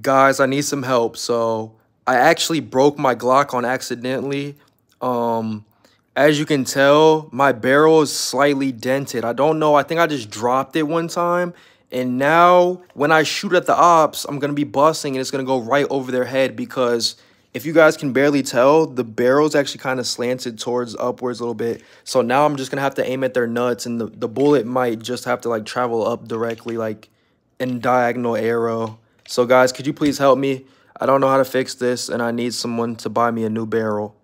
Guys, I need some help. So I actually broke my Glock on accidentally. Um, as you can tell, my barrel is slightly dented. I don't know. I think I just dropped it one time. And now when I shoot at the ops, I'm going to be busting and it's going to go right over their head because if you guys can barely tell, the barrel's actually kind of slanted towards upwards a little bit. So now I'm just going to have to aim at their nuts and the, the bullet might just have to like travel up directly like in diagonal arrow. So guys, could you please help me? I don't know how to fix this and I need someone to buy me a new barrel.